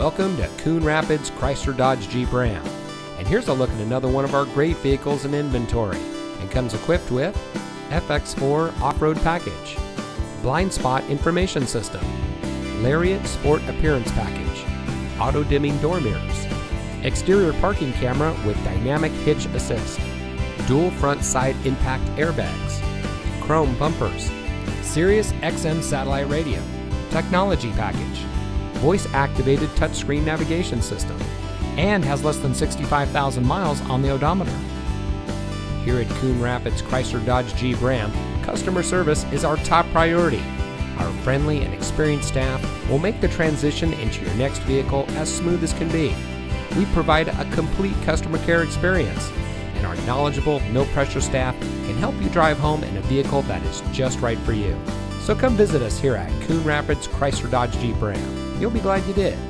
Welcome to Coon Rapids Chrysler Dodge Jeep Ram. And here's a look at another one of our great vehicles in inventory. And comes equipped with FX4 off-road package, blind spot information system, Lariat Sport Appearance Package, auto dimming door mirrors, exterior parking camera with dynamic hitch assist, dual front side impact airbags, chrome bumpers, Sirius XM satellite radio, technology package, voice activated touchscreen navigation system, and has less than 65,000 miles on the odometer. Here at Coon Rapids Chrysler Dodge Jeep Ram, customer service is our top priority. Our friendly and experienced staff will make the transition into your next vehicle as smooth as can be. We provide a complete customer care experience, and our knowledgeable, no pressure staff can help you drive home in a vehicle that is just right for you. So come visit us here at Coon Rapids Chrysler Dodge Jeep Ram. You'll be glad you did.